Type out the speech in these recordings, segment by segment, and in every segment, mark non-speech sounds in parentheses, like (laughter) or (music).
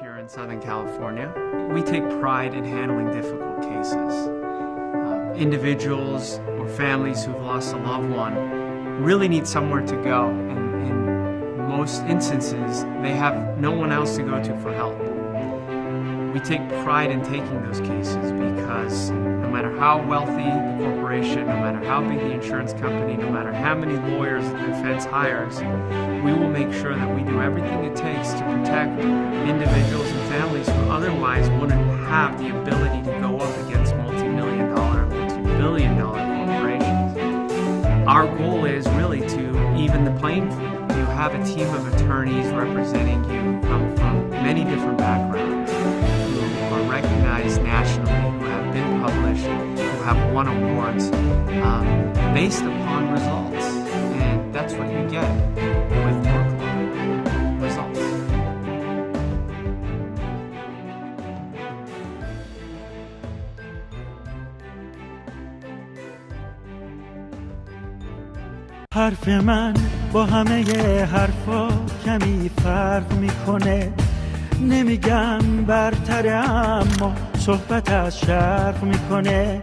here in Southern California. We take pride in handling difficult cases. Um, individuals or families who've lost a loved one really need somewhere to go, and in most instances, they have no one else to go to for help. We take pride in taking those cases because matter how wealthy the corporation, no matter how big the insurance company, no matter how many lawyers the defense hires, we will make sure that we do everything it takes to protect individuals and families who otherwise wouldn't have the ability to go up against multi-million dollar, multi-billion dollar corporations. Our goal is really to even the playing field. You have a team of attorneys representing you from, from many different backgrounds who are recognized nationally, who have been published, who have won awards um, based upon results. And that's what you get with workload results. حرف من با همه حرفا کمی فرق میکنه نمیگم برتره اما صحبت از شرق می‌کنه.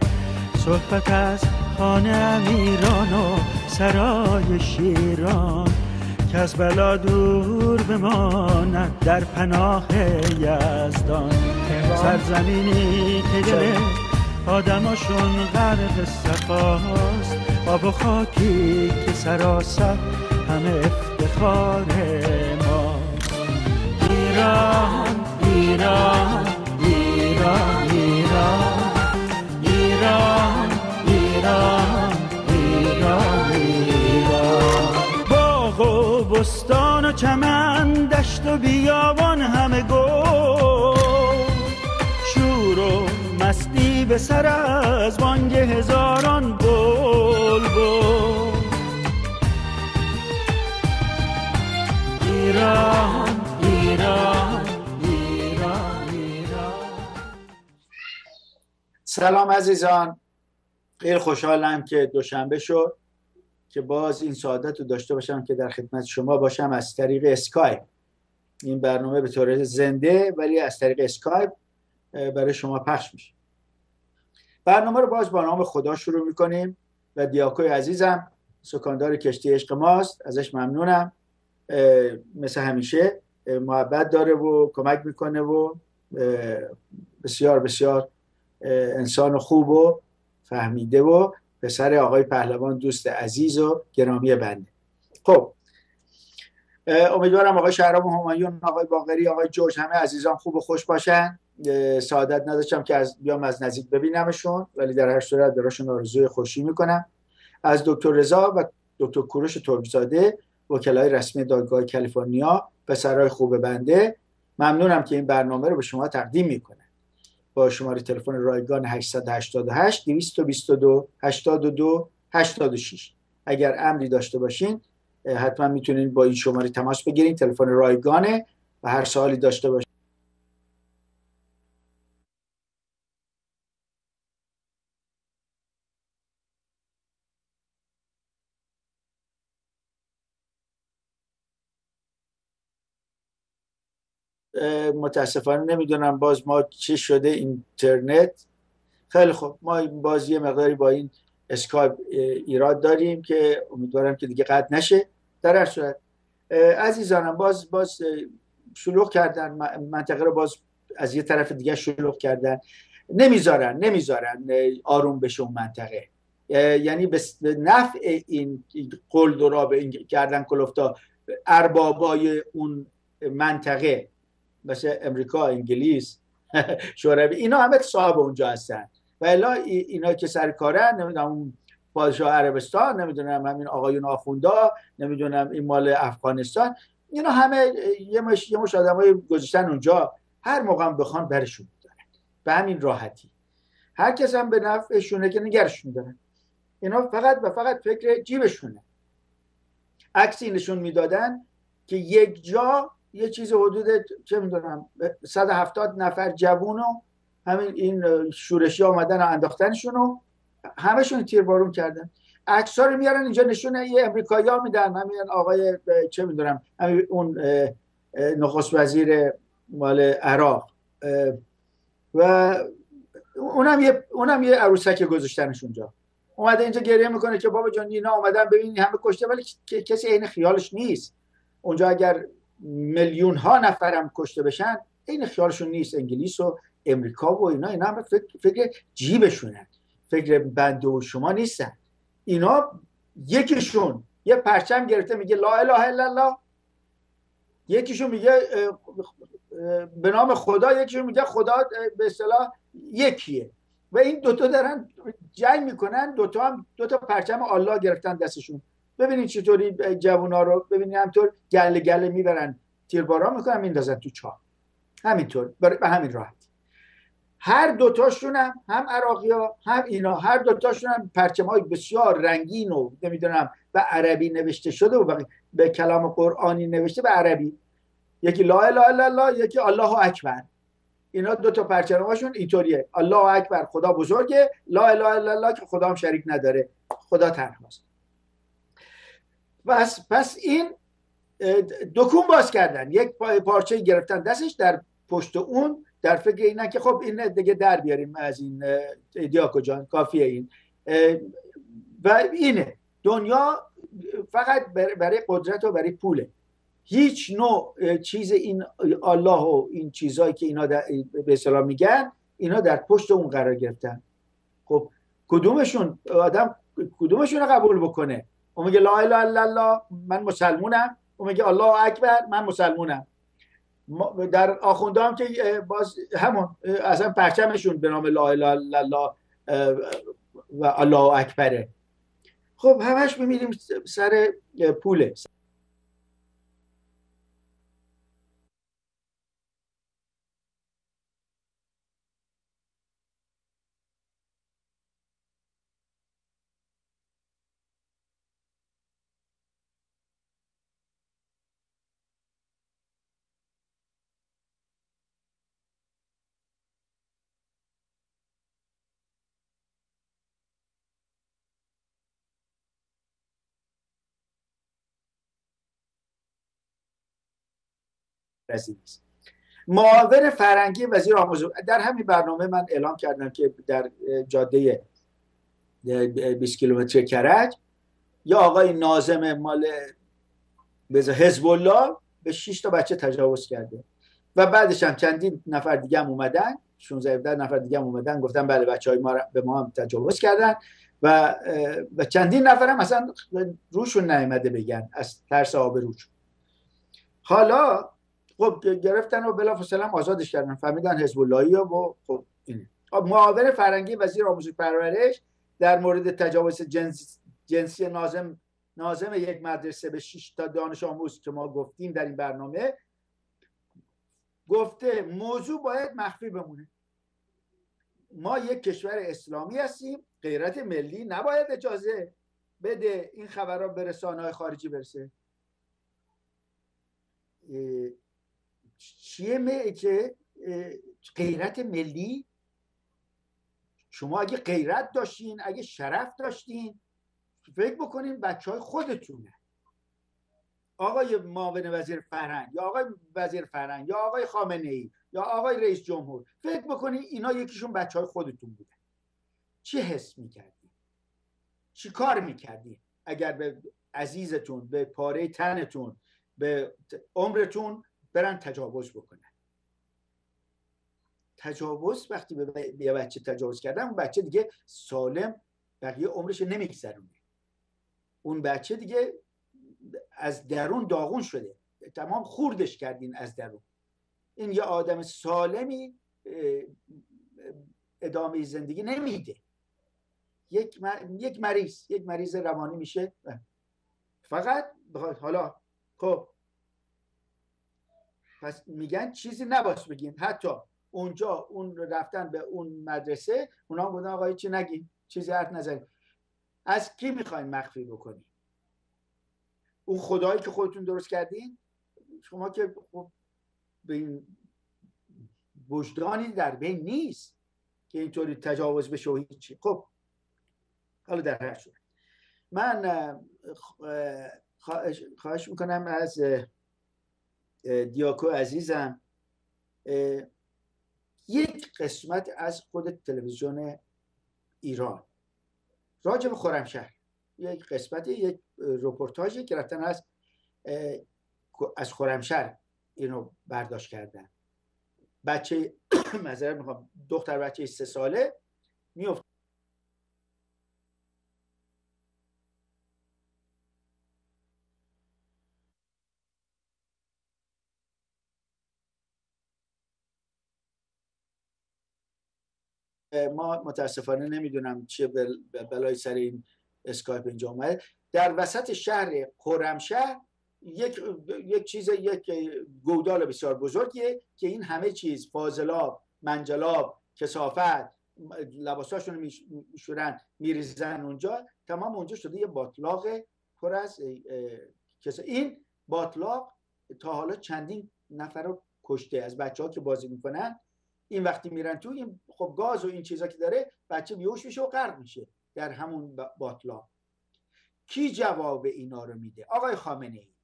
صحبت از خانه امیران و سرای شیران. که از بلا دور بماند در پناه یزدان. سرزمینی که دل آدماشون غرق صفاست. آب و خاکی که سراسر همه افتخار ماست ایران ایران بستان و چمن دشت و بیابان همه گل شور و مستی به سر از بانگ هزاران ایران ایران ایران. سلام عزیزان. خیلی خوشحالم که دوشنبه شد که باز این سعادت رو داشته باشم که در خدمت شما باشم از طریق اسکایپ. این برنامه به طور زنده ولی از طریق اسکایپ برای شما پخش میشه. برنامه رو باز با نام خدا شروع می‌کنیم و دیاکوی عزیزم سکاندار کشتی عشق ماست. ازش ممنونم. مثل همیشه. محبت داره و کمک می‌کنه و بسیار بسیار انسان خوب و فهمیده و پسر آقای پهلوان دوست عزیز و گرامی بنده. خب امیدوارم آقای شهرام همایون آقای باقری آقای جورج همه عزیزان خوب و خوش باشن. سعادت نداشتم که از بیام از نزدیک ببینمشون ولی در هر صورت براشون آرزوی خوشی می‌کنم. از دکتر رضا و دکتر کوروش ترکزاده وکلای رسمی دادگاه کالیفرنیا پسرای خوب بنده ممنونم که این برنامه رو به شما تقدیم می‌کنه. با شماره تلفن رایگان 888 222 82 86 اگر امری داشته باشین حتما می‌تونین با این شماره تماس بگیرین. تلفن رایگانه و هر سوالی داشته باشین. متاسفانه نمی‌دونم باز ما چی شده اینترنت. خیلی خوب ما باز یه مقداری با این اسکایپ ایراد داریم که امیدوارم که دیگه قطع نشه. در هر صورت عزیزانم باز باز شلوغ کردن منطقه رو باز از یه طرف دیگه شلوغ کردن. نمی‌ذارن نمی‌ذارن آروم بشه اون منطقه. یعنی به نفع این قلد و را به این کردن کلفتا اربابای اون منطقه مثل امریکا انگلیس (laughs) شوروی اینا همه صاحب اونجا هستن. و الا اینا که سر کارن نمی‌دونم اون پادشاه عربستان نمی‌دونم همین آقایون آخوندا نمی‌دونم این مال افغانستان اینا همه یه مش یه مش آدمای گذاشتن اونجا. هر موقع بخوان برشون دارن به همین راحتی. هر کس هم به نفعشونه که نگرشون دارن. اینا فقط و فقط فکر جیبشونه. عکسی نشون می‌دادن که یک جا یه چیز حدود چه می‌دونم 170 نفر جوون و همین این شورشی آمدن و انداختنشون و همشون تیربارون کردن. عکس رو میارن اینجا نشونه یه امریکایی ها میدن همین آقای چه می‌دونم همین اون نخست وزیر مال عراق. و اونم یه اونم یه عروسک گذاشتنش اونجا. اومده اینجا گریه می‌کنه که بابا جان اینا اومدن ببینی همه کشته ولی کسی عین خیالش نیست. اونجا اگر میلیون ها نفرم کشته بشن عین خیالشون نیست انگلیس و امریکا و اینا اینا هم فکر, فکر جیبشونن فکر بنده و شما نیستن. اینا یکیشون یه پرچم گرفته میگه لا اله الا الله. یکیشون میگه به نام خدا یکیشون میگه خدا به اصطلاح یکیه. و این دوتا دارن جنگ می‌کنن دوتا هم دوتا پرچم الله گرفتن دستشون. ببینید چطوری جوونا رو ببینید همطور گله گله می‌برن. تیرباران می‌کنن میندازن تو چاه همینطور به همین راحت. هر دوتاشون هم هم عراقی ها هم اینا هر دوتاشون هم پرچم های بسیار رنگین و نمی‌دونم به عربی نوشته شده و به کلام قرآنی نوشته به عربی. یکی لا اله الا الله یکی الله اکبر. اینا دو تا پرچماشون اینطوریه. الله اکبر خدا بزرگه لا اله الا الله که خدا هم شریک نداره. خدا تنهاست. پس پس این دکون باز کردن. یک پارچه گرفتن دستش در پشت اون در فکر اینه که خب این دیگه در بیاریم از این دیاکو جان کافیه این. و اینه. دنیا فقط برای قدرت و برای پوله. هیچ نوع چیز این الله و این چیزهایی که اینا به اصطلاح میگن اینا در پشت اون قرار گرفتن. خب کدومشون آدم کدومشون رو قبول بکنه؟ اون میگه لا اله الا الله من مسلمونم. اون میگه الله اکبر من مسلمونم. در آخونده هم که باز همون اصلا پرچمشون به نام لا اله الا الله و الله اکبره. خب همش میمیریم سر پوله. نیست. معاون فرنگی وزیر آموزش در همین برنامه من اعلام کردم که در جاده 20 کیلومتر کرج یا آقای نازم مال حزب الله به 6 تا بچه تجاوز کرده. و بعدش هم چندین نفر دیگه هم اومدن 16 17 نفر دیگه هم اومدن گفتن بله بچه های ما به ما هم تجاوز کردن. و و چندین نفر هم مثلا روشون نیامده بگن از ترس روشون. حالا خب گرفتن و بلافاصله آزادش کردن. فهمیدن حزب اللهی و خب اینه خب معاون فرنگی وزیر آموزش پرورش در مورد تجاوز جنس جنسی نازم نازم یک مدرسه به 6 تا دانش آموز که ما گفتیم در این برنامه گفته موضوع باید مخفی بمونه. ما یک کشور اسلامی هستیم غیرت ملی نباید اجازه بده این خبرها به رسانه های خارجی برسه. چیه که غیرت ملی؟ شما اگه غیرت داشتین اگه شرف داشتین فکر بکنین بچه های خودتونه. آقای معاون وزیر فرهنگ یا آقای وزیر فرهنگ یا آقای خامنه ای یا آقای رئیس جمهور فکر بکنین اینا یکیشون بچه های خودتون بودن. چی حس می‌کردین؟ چی کار می‌کردین؟ اگر به عزیزتون به پاره تنتون به عمرتون برن تجاوز بکنن. تجاوز وقتی به یه بچه تجاوز کردن اون بچه دیگه سالم بقیه عمرش نمیگذرونه. اون بچه دیگه از درون داغون شده. تمام خوردش کردین از درون. این یه آدم سالمی ادامه زندگی نمیده. یک یک مریض یک مریض روانی میشه. فقط حالا خب پس میگن چیزی نباش بگین. حتی اونجا اون رفتن به اون مدرسه اونا بودن آقای چی نگین چیزی حرف نزنید از کی می‌خواین مخفی بکنی اون خدایی که خودتون درست کردین؟ شما که خب به این وجدانی در بین نیست که اینطوری تجاوز بشه و هیچی. خب حالا در هر صورت. من خواهش می‌کنم از دیاکو عزیزم یک قسمت از خود تلویزیون ایران. راجع به خرمشهر یک قسمت یک رپورتاژی گرفتن از از خرمشهر اینو برداشت کردن. بچه (coughs) مذارت می‌خوام دختر بچه سه ساله میفت ما متاسفانه نمی‌دونم چه بلای سر این اسکایپ اینجا اومده. در وسط شهر خرمشهر یک یک چیز یک گودال بسیار بزرگیه که این همه چیز فاضلاب منجلاب کسافت لباساشون میشورن میریزن اونجا. تمام اونجا شده یه باطلاق پر از این باطلاق تا حالا چندین نفر رو کشته. از بچه ها که بازی می‌کنن این وقتی میرن تو این خب گاز و این چیزا که داره بچه بیوش میشه و غرق میشه در همون باطلاق کی جواب اینا رو میده؟ آقای خامنه ای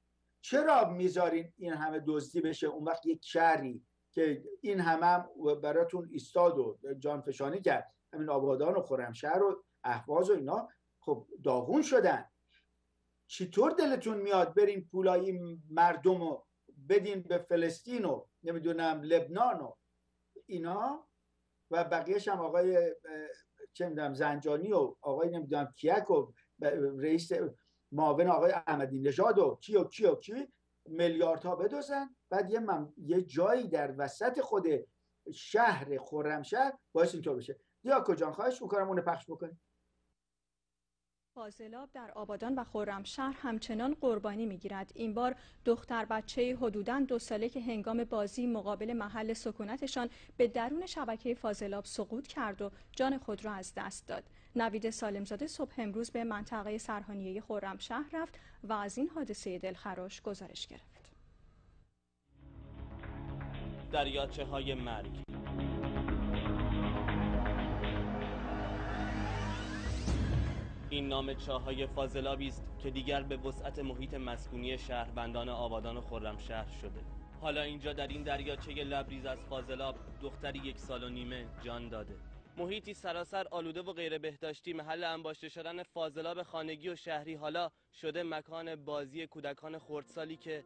چرا می‌ذارین این همه دزدی بشه؟ اون وقت یک شهری که این همه هم براتون ایستاد و جانفشانی کرد. همین آبادان و خرمشهر و احواز و اینا خب داغون شدن. چطور دلتون میاد برین پولای مردم رو بدین به فلسطین و نمی‌دونم لبنان و اینا و بقیهش هم آقای چه می‌دونم زنجانی و آقای نمی‌دونم کیک و رئیس معاون آقای احمدی نژاد و کی و کی و کی میلیاردها بدوزن. بعد یه, یه جایی در وسط خود شهر خرمشهر باعث اینطور بشه. یا کجا خواهش می‌کنم اون پخش بکنیم. فاضلاب در آبادان و خرمشهر همچنان قربانی می‌گیرد. این بار دختر بچه حدوداً دو ساله که هنگام بازی مقابل محل سکونتشان به درون شبکه فاضلاب سقوط کرد و جان خود را از دست داد. نوید سالمزاده صبح امروز به منطقه سرحانیه خرمشهر رفت و از این حادثه دلخراش گزارش گرفت. دریاچه های مرگ. این نام چاهای فاضلابی است که دیگر به وسعت محیط مسکونی شهروندان آبادان و خرمشهر شده. حالا اینجا در این دریاچه لبریز از فاضلاب دختری یک سال و نیمه جان داده. محیطی سراسر آلوده و غیر بهداشتی محل انباشته شدن فاضلاب خانگی و شهری حالا شده مکان بازی کودکان خردسالی که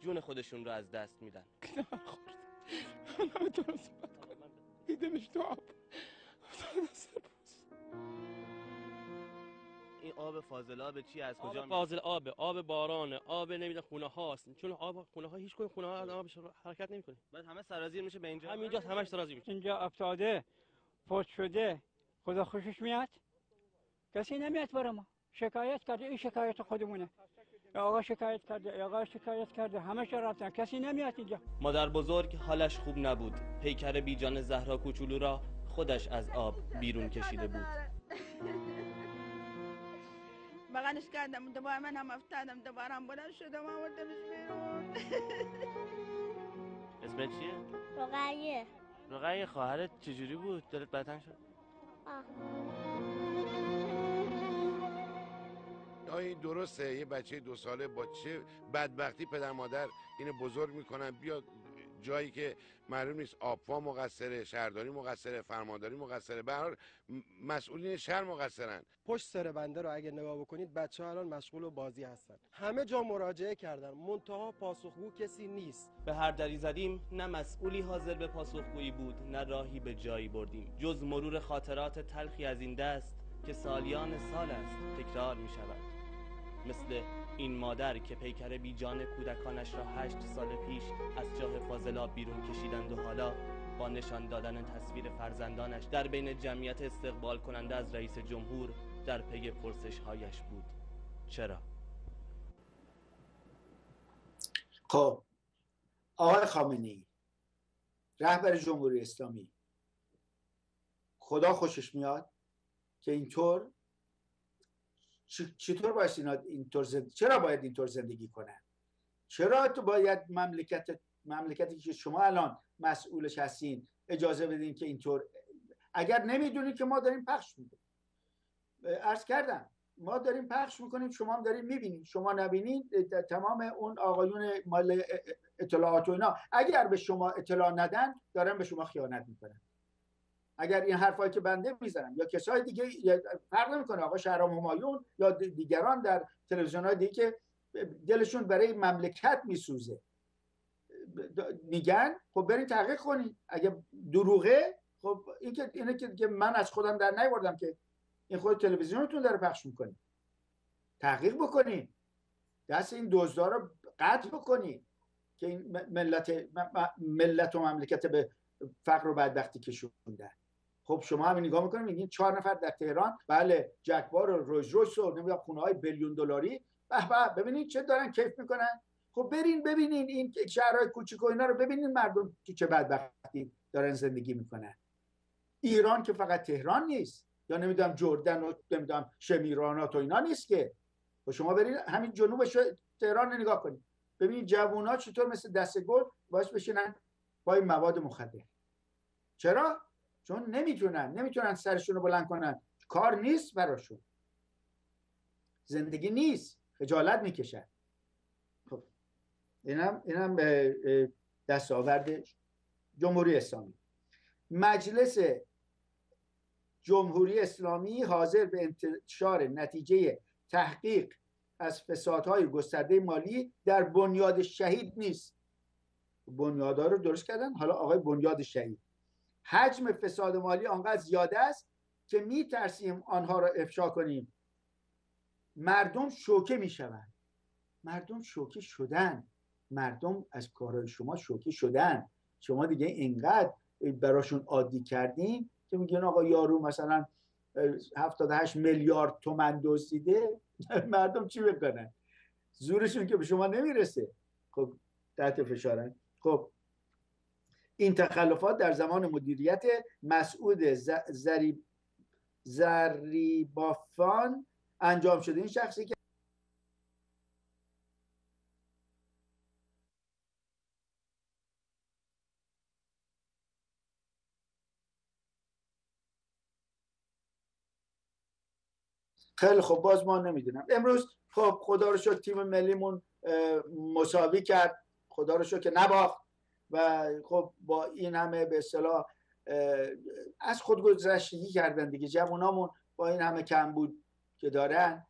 جون خودشون رو از دست میدن. (laughs) (laughs) (laughs) این آب فاضلاب چی از کجا آب فاضل آب آب باران آب نمی‌دونم خونه هاست چون آب خونه ها هیچ کنه خونه ها آبش حرکت نمی‌کنه. بعد همه سرازیر میشه به اینجا؟ همینجا همش سرازیر میشه. اینجا افتاده فوت شده خدا خوشش میاد؟ کسی نمیاد برای ما. شکایت کرده این شکایت خودمونه. آقا شکایت کرده آقا شکایت کرده همه رفتن. کسی نمیاد اینجا. مادر بزرگ حالش خوب نبود. پیکر بیجان زهرا کوچولو را خودش از آب بیرون کشیده بود. (laughs) بغلش کردم دوباره من هم افتادم دوباره هم بلند شدم آوردمش بیرون (laughs) اسمت چیه؟ رقیه رقیه خواهرت چجوری بود؟ دلت بدتن شد؟ آه آیا این درسته یه بچه دو ساله با چه بدبختی پدر مادر اینو بزرگ می‌کنن بیاد جایی که معلوم نیست آبوا مقصره شهرداری مقصره فرمانداری مقصره به مسئولین شهر مقصرن. پشت سر بنده رو اگه نگاه بکنید بچه ها الان مشغول و بازی هستن. همه جا مراجعه کردن. منتها پاسخگو کسی نیست. به هر دری زدیم نه مسئولی حاضر به پاسخگویی بود نه راهی به جایی بردیم. جز مرور خاطرات تلخی از این دست که سالیان سال است تکرار می شود مثل این مادر که پیکر بیجان کودکانش را هشت سال پیش از جاه فاضلاب بیرون کشیدند و حالا با نشان دادن تصویر فرزندانش در بین جمعیت استقبال کننده از رئیس جمهور در پی پرسش هایش بود چرا؟ خب آقای خامنی رهبر جمهوری اسلامی خدا خوشش میاد که اینطور چطور باید اینا اینطور زندگی چرا باید اینطور زندگی کنن؟ چرا تو باید مملکت مملکتی که شما الان مسئولش هستین اجازه بدین که اینطور اگر نمی‌دونید که ما داریم پخش میدیم عرض کردم ما داریم پخش می‌کنیم شما هم داریم می‌بینید شما نبینید تمام اون آقایون مال اطلاعات و اینا اگر به شما اطلاع ندن دارن به شما خیانت می‌کنن. اگر این حرفایی که بنده می‌زنم یا کسای دیگه فرق نمی‌کنه آقا شهرام همایون یا دیگران در تلویزیون های دیگه که دلشون برای مملکت میسوزه. میگن خب برید تحقیق کنید اگه دروغه خب این که اینه که من از خودم در نیوردم که این خود تلویزیونتون داره پخش می‌کنید تحقیق بکنید دست این دزدا رو قطع بکنید که این ملت ملت و مملکت به فقر و بدبختی کشوندن خب شما همین نگاه می‌کنید میگین چهار نفر در تهران بله جکبار و روز روز و نمی‌دونم خونه های بیلیون دلاری. به به ببینید چه دارن کیف می‌کنن. خب برین ببینین این شهرهای کوچیک و اینا رو ببینین مردم تو چه بدبختی دارن زندگی می‌کنن. ایران که فقط تهران نیست. یا نمی‌دونم جردن و نمی‌دونم شمیرانات و اینا نیست که. خب شما برید همین جنوب تهران رو نگاه کنید ببینید جوونا چطور مثل دست گل باش بشینن با مواد مخدر. چرا؟ چون نمی‌تونن نمی‌تونن سرشون رو بلند کنن. کار نیست براشون. زندگی نیست. خجالت می‌کشن. خب اینم اینم دستاورد جمهوری اسلامی. مجلس جمهوری اسلامی حاضر به انتشار نتیجه تحقیق از فسادهای گسترده مالی در بنیاد شهید نیست. بنیادها رو درست کردن؟ حالا آقای بنیاد شهید. حجم فساد مالی آنقدر زیاده است که می ترسیم آنها را افشا کنیم. مردم شوکه می شوند مردم شوکه شدن. مردم از کارهای شما شوکه شدن. شما دیگه اینقدر براشون عادی کردین که میگن آقا یارو مثلا 78 میلیارد تومن دزدیده مردم چی بکنن؟ زورشون که به شما نمی‌رسه. خب تحت فشارن. خب این تخلفات در زمان مدیریت مسعود زری زریبافان انجام شده. این شخصی که خیلی خب باز ما نمی‌دونم. امروز خب خدا رو شکر تیم ملیمون مساوی کرد. خدا رو شکر که نباخت. و خب با این همه به اصطلاح از خودگذشتگی کردن دیگه. جوانامون با این همه کم بود که دارن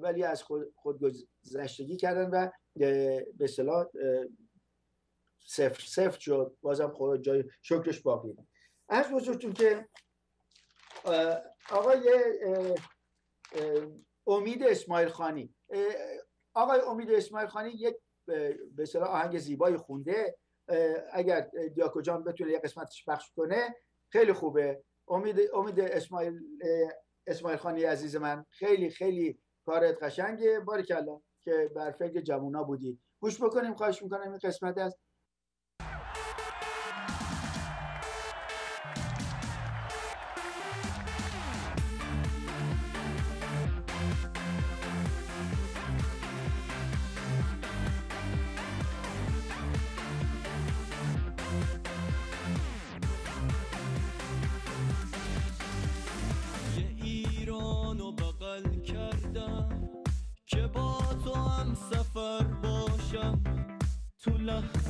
ولی از خود خودگذشتگی کردن و به اصطلاح صفر صفر شد. بازم خود جای شکرش باقی. از بزرگتون که آقای امید اسماعیل خانی آقای امید اسماعیل خانی یک به اصطلاح آهنگ زیبای خونده. اگر دیاکو جان بتونه یه قسمتش پخش کنه خیلی خوبه. امید امید اسماعیل اسماعیل خانی عزیز من خیلی خیلی کارت قشنگه. باریکلا که بر فکر جوونا بودی. گوش بکنیم خواهش می‌کنم این قسمت از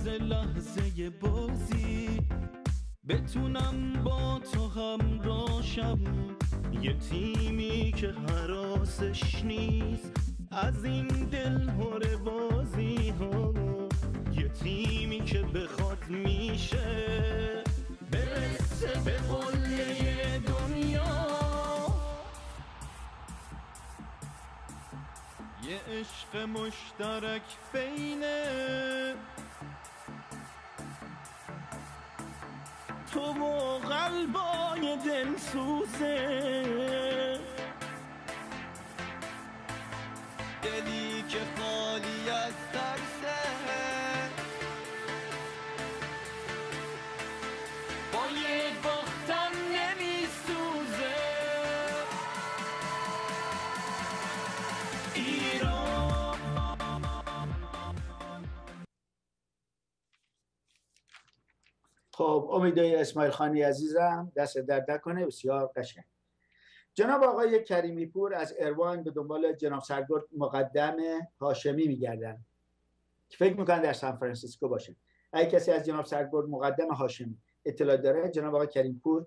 لحظه لحظه بازی. بتونم با تو همراشم یه تیمی که حراسش نیست. از این دل هر بازی ها. یه تیمی که بخواد میشه. برسه به قله دنیا. یه عشق مشترک بینه. تو و قلبای دل سوزه. دلی که خالی از ترسه. با یه باختم نمی خب امیدای اسماعیل خانی عزیزم دست درد کنه بسیار قشنگ. جناب آقای کریمی پور از اروان به دنبال جناب سرگرد مقدم هاشمی میگردن. که فکر می‌کنن در سان فرانسیسکو باشه. اگه کسی از جناب سرگرد مقدم هاشمی اطلاع داره جناب آقای کریم پور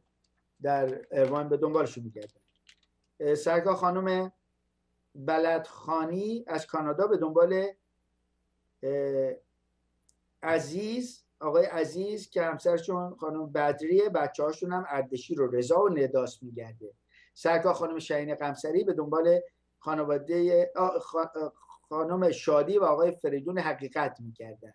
در اروان به دنبالشون میگردن سرکار خانم بلدخانی از کانادا به دنبال عزیز آقای عزیز که همسرشون خانم بدریه بچه هاشون هم اردشی رو رضا و نداس میگرده. سرکار خانم شهین قمسری به دنبال خانواده خانم شادی و آقای فریدون حقیقت می‌کردن.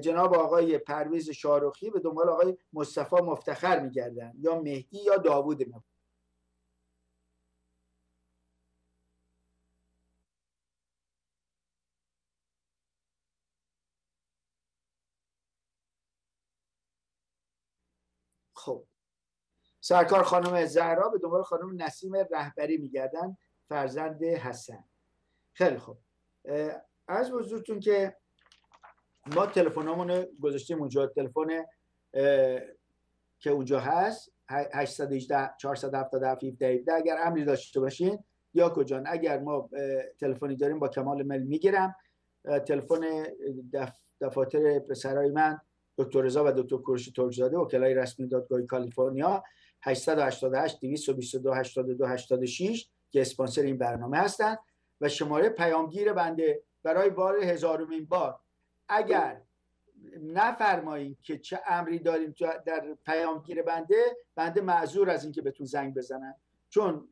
جناب آقای پرویز شارخی به دنبال آقای مصطفی مفتخر میگردن یا مهدی یا داوود مفتخر. سرکار خانم زهرا به دنبال خانم نسیم رهبری میگردن. فرزند حسن. خیلی خوب. از حضورتون که ما تلفنمون گذاشتیم اونجا. تلفن که اونجا هست 818 477 17 اگر امری داشته باشین یا کجان اگر ما تلفنی داریم با کمال مل می‌گیرم. تلفن دف... دفاتر پسرای من دکتر رضا و دکتر کوروش ترکزاده وکلای رسمی دادگاه کالیفرنیا. 888 222 82 86 که اسپانسر این برنامه هستند و شماره پیامگیر بنده برای بار هزارمین بار. اگر نفرمایید که چه امری داریم در پیامگیر بنده بنده معذور از اینکه بهتون زنگ بزنم چون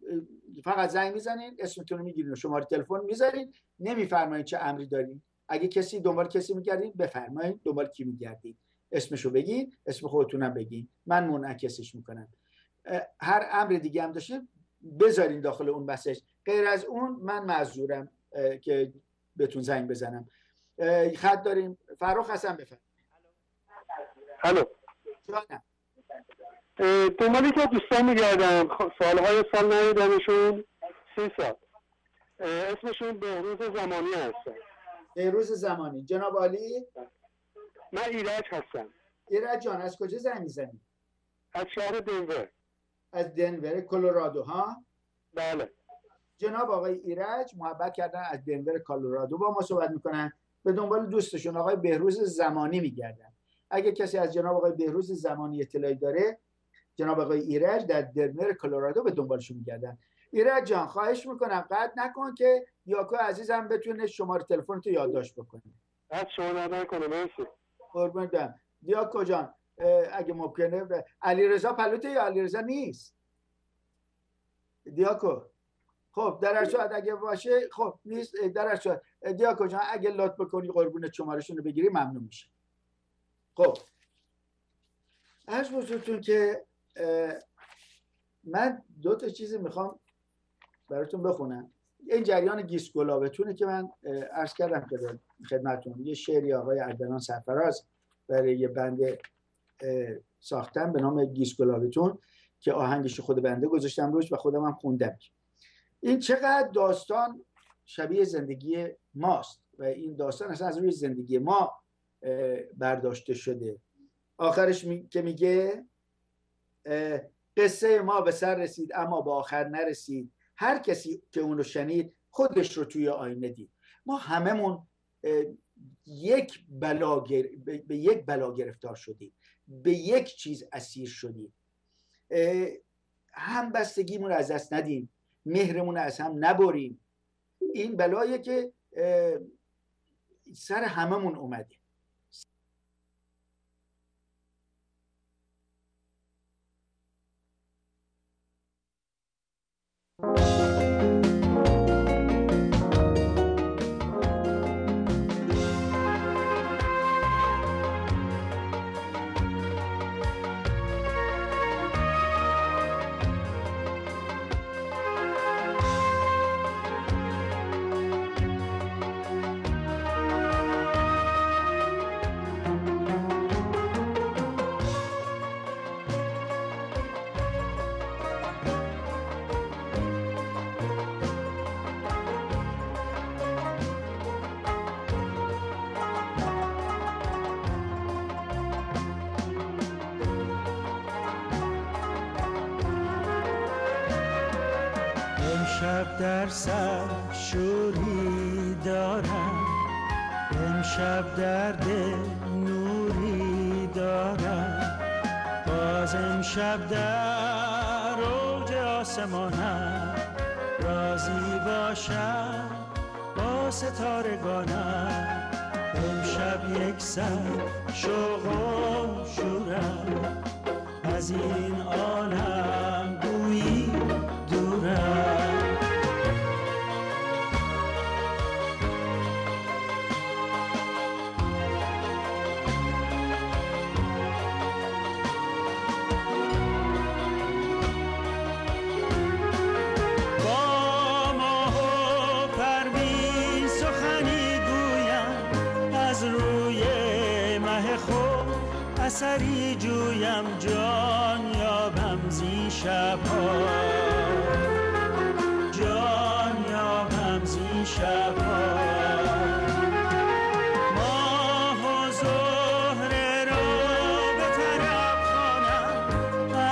فقط زنگ می‌زنین اسمتون رو می‌گیرین و شماره تلفن می‌ذارین نمیفرمایید چه امری دارین. اگه کسی دنبال کسی میگردین بفرمایید دنبال کی میگردید اسمشو بگین اسم خودتونم بگین. من منعکسش می‌کنم. هر امر دیگه هم داشتین بذارین داخل اون مسج غیر از اون من معذورم که بهتون زنگ بزنم. خط داریم. فراخ حسن بفرم الو. جانم. دنبالی که دوستان میگردم. سالهای سال ندیدمشون. سی سال. اسمشون بهروز زمانی هستن. بهروز زمانی. جناب عالی؟ من ایرج هستم. ایرج جان از کجا زنگ می‌زنی؟ از شهر دنور. از دنور کلرادو ها بله. جناب آقای ایرج محبت کردن از دنور کلرادو. با ما صحبت می‌کنن. به دنبال دوستشون آقای بهروز زمانی میگردن. اگه کسی از جناب آقای بهروز زمانی اطلاعی داره جناب آقای ایرج در دنور کلرادو به دنبالشون میگردن. ایرج جان خواهش می‌کنم قطع نکن که یاکو عزیزم بتونه شماره تلفن تو یادداشت بکنه. از شما نکنه مرسی. دارم دیاکو جان اگه ممکنه علیرضا پلوته یا علیرضا نیست. دیاکو. خب در صورت اگه باشه خب نیست. در صورت دیاکو جان اگه لطف بکنی قربون شمارشون رو بگیری ممنون میشه خب. از بزرگتون که من دو تا چیزی می‌خوام براتون بخونم. این جریان گیس گلابتونه که من عرض کردم خدمتتون. یه شعری آقای اردنان سرفراز برای یه بند ساختم به نام گیس گلابتون که آهنگش خود بنده گذاشتم روش و خودم هم خوندم. این چقدر داستان شبیه زندگی ماست و این داستان اصلا از روی زندگی ما برداشته شده. آخرش می... که میگه قصه ما به سر رسید اما به آخر نرسید. هر کسی که اون رو شنید خودش رو توی آینه دید. ما هممون یک بلا به یک بلا گرفتار شدیم. به یک چیز اسیر شدیم. هم بستگیمون رو از دست ندیم. مهرمون از هم نبریم. این بلایه که سر هممون اومده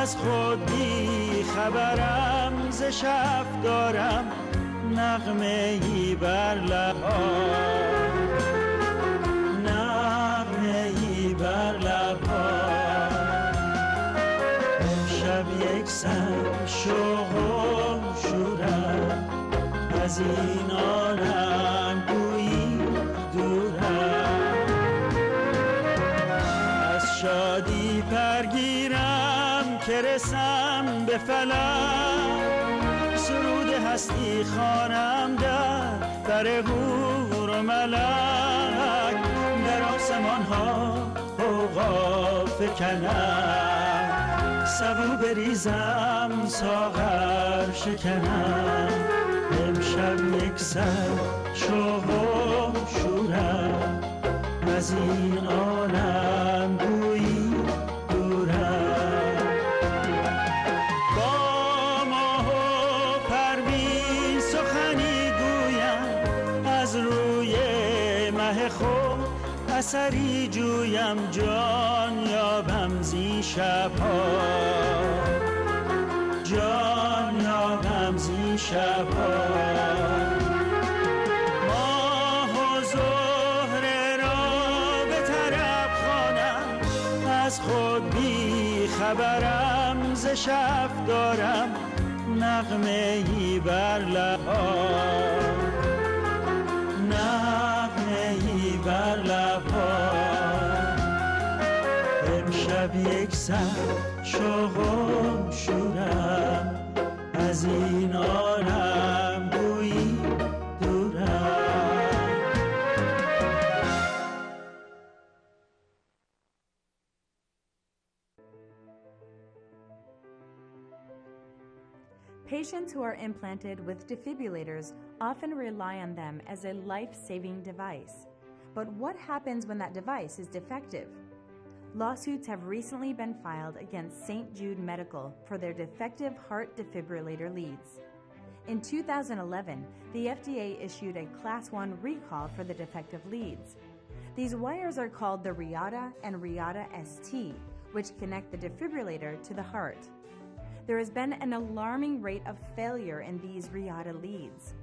از خود بی خبرم ز شب دارم نغمه ای بر لبها نغمه ای بر لبها امشب یک شوق و شورم از این عالم پرگیرم که رسم به فلک سرود هستی خانم در در هور و ملک در آسمان ها قوقا فکنم سبو بریزم ساغر شکنم. امشب یک سر شوق و شورم. از این عالم اثری جویم جان یابم زی شبها. جان یابم زی شبها. از خود بی خبرم ز شب دارم نغمه ای بر لبها. سر شوق و شورم از این عالم گویی دورم Patients who are implanted with defibrillators often rely on them as a life saving device. But what happens when that device is defective? Lawsuits have recently been filed against St. Jude Medical for their defective heart defibrillator leads. In 2011, the FDA issued a Class 1 recall for the defective leads. These wires are called the Riata and Riata ST, which connect the defibrillator to the heart. There has been an alarming rate of failure in these Riata leads.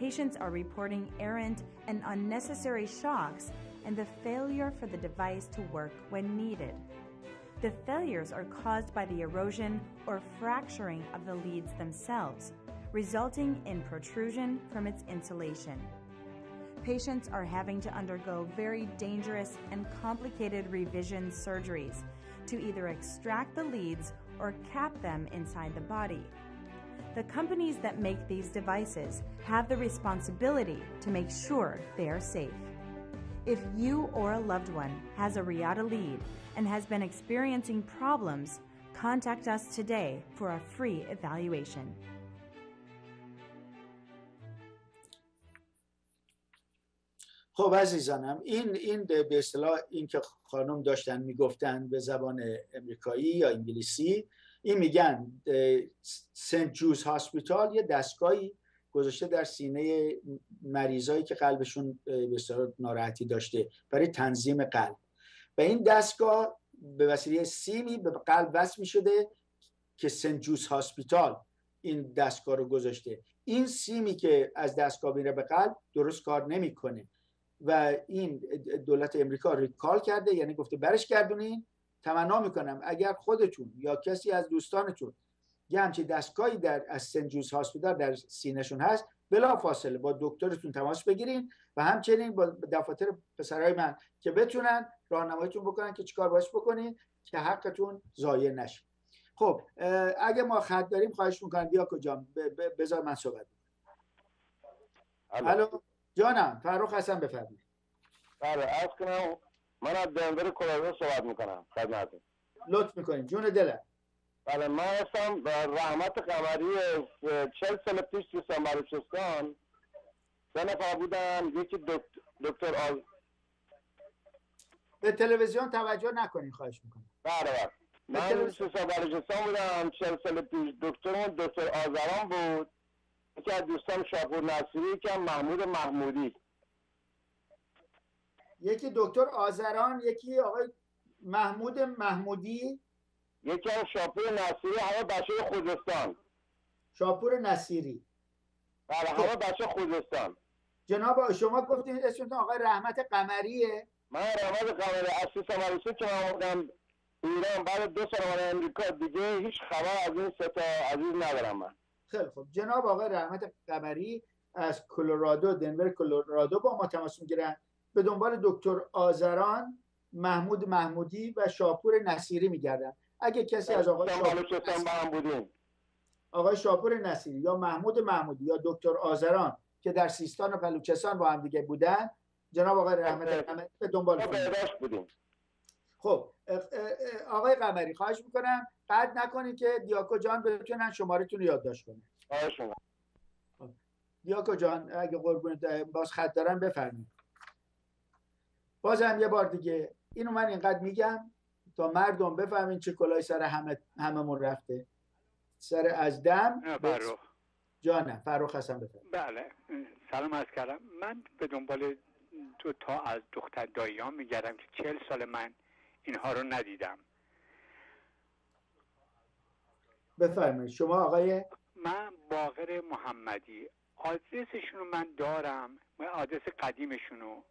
Patients are reporting errant and unnecessary shocks and the failure for the device to work when needed. The failures are caused by the erosion or fracturing of the leads themselves, resulting in protrusion from its insulation. Patients are having to undergo very dangerous and complicated revision surgeries to either extract the leads or cap them inside the body. The companies that make these devices have the responsibility to make sure they are safe. If you or a loved one has a Riata lead and has been experiencing problems, contact us today for a free evaluation. خب عزیزانم این این به اصطلاح این که خانم داشتن می‌گفتن به زبان امریکایی یا انگلیسی این میگن سنت جوز هاسپیتال یه دستگاهی گذاشته در سینه مریضایی که قلبشون به ناراحتی داشته برای تنظیم قلب. و این دستگاه به وسیله سیمی به قلب وصل می‌شده که سنت جوز هاسپیتال این دستگاه رو گذاشته. این سیمی که از دستگاه میره به قلب درست کار نمی‌کنه. و این دولت امریکا ریکال کرده یعنی گفته برش گردونین. تمنا می‌کنم. اگر خودتون یا کسی از دوستانتون یه همچین دستگاهی در از سنت جوز هاسپیتال در سینهشون هست. بلا فاصله با دکترتون تماس بگیرین و همچنین با دفاتر پسرای من که بتونن راهنماییتون بکنن که چیکار باش بکنین که حقتون ضایع نشه. خب اگه ما خط داریم خواهش می‌کنم. بیا کجا بذار من صحبت. الو. جانم فرخ حسن بفرمایید. بله از کنم من از دنور کلرادو صحبت می‌کنم. خدمتتون. لطف می‌کنیم. جون دلم بله من هستم رحمت قمری چل سال پیش تو بلوچستان سه نفر بودن یکی دکت- دکتر آز به تلویزیون توجه نکنین خواهش می‌کنم. بله بله. من تو بلوچستان بودم چل سال پیش دکترمون دکتر آزران بود. یکی از دوستان شاپور نصیری یکی هم محمود محمودی. یکی دکتر آذران یکی آقای محمود محمودی. یکی هم شاپور نصیری همه بچه خوزستان. شاپور نصیری. بله همه بچه خوزستان. جناب شما گفتین اسمتون آقای رحمت قمریه. من رحمت قمری از سی سمرسی که من ایران بعد دو سال من امریکا دیگه هیچ خبر از این سه تا عزیز ندارم من. خیلی خوب. جناب آقای رحمت قمری از کلرادو دنور کلرادو با ما تماس می‌گیرن به دنبال دکتر آذران محمود محمودی و شاپور نصیری میگردن. اگه کسی از آقای شاپور آقای شاپور نصیری یا محمود محمودی یا دکتر آذران که در سیستان و بلوچستان با هم دیگه بودن. جناب آقای رحمت قمری به دنبال بودیم. خب آقای قمری خواهش می‌کنم قطع نکنید که دیاکو جان بتونن شمارتون رو یادداشت خواهش می‌کنم. دیاکو جان اگه قربونت باز خط دارم بفرمایید. بازم یه بار دیگه اینو من اینقدر میگم تا مردم بفهمین چه کلای سر همه هممون رفته. سر از دم. فرخ. جانم فرخ حسن بفرمایید بله سلام از کردم. من به دنبال دو تا از دختر داییان میگردم که چهل سال من اینها رو ندیدم. بفرمایید. شما آقای من باقر محمدی. آدرسشون رو من دارم. من آدرس قدیمشون رو